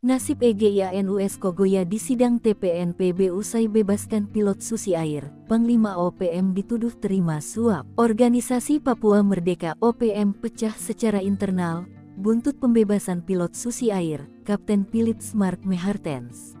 Nasib EGIANUS Kogoya di sidang TPNPB usai bebaskan pilot Susi Air, Panglima OPM dituduh terima suap. Organisasi Papua Merdeka OPM pecah secara internal, buntut pembebasan pilot Susi Air, Kapten Philip Smart Mehartens.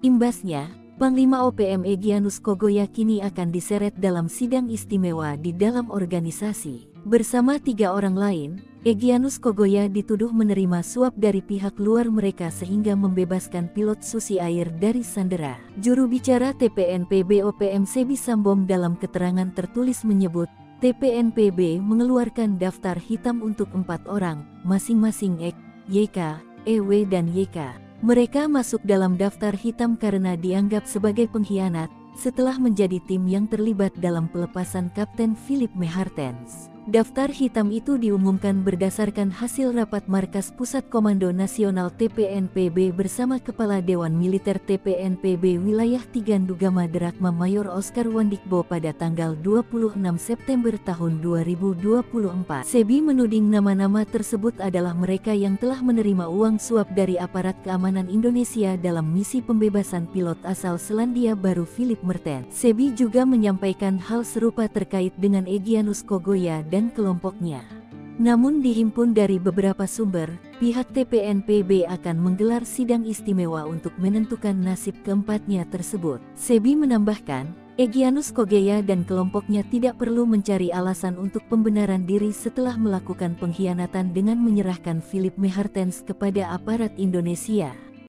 Imbasnya, Panglima OPM Egyanus Kogoya kini akan diseret dalam sidang istimewa di dalam organisasi. Bersama tiga orang lain, Egyanus Kogoya dituduh menerima suap dari pihak luar mereka sehingga membebaskan pilot Susi Air dari Sandera. Juru bicara TPNPB OPM Sebi Sambom dalam keterangan tertulis menyebut, TPNPB mengeluarkan daftar hitam untuk empat orang, masing-masing Ek, YK, EW dan YK. Mereka masuk dalam daftar hitam karena dianggap sebagai pengkhianat, setelah menjadi tim yang terlibat dalam pelepasan Kapten Philip Mehartens. Daftar hitam itu diumumkan berdasarkan hasil rapat Markas Pusat Komando Nasional TPNPB bersama Kepala Dewan Militer TPNPB Wilayah Tigandugama Derakma Mayor Oscar Wandikbo pada tanggal 26 September tahun 2024. Sebi menuding nama-nama tersebut adalah mereka yang telah menerima uang suap dari aparat keamanan Indonesia dalam misi pembebasan pilot asal Selandia Baru Philip Merten. Sebi juga menyampaikan hal serupa terkait dengan Egyanus Kogoya dan kelompoknya. Namun dihimpun dari beberapa sumber, pihak TPNPB akan menggelar sidang istimewa untuk menentukan nasib keempatnya tersebut. Sebi menambahkan, Egyanus Kogeya dan kelompoknya tidak perlu mencari alasan untuk pembenaran diri setelah melakukan pengkhianatan dengan menyerahkan Philip Mehartens kepada aparat Indonesia.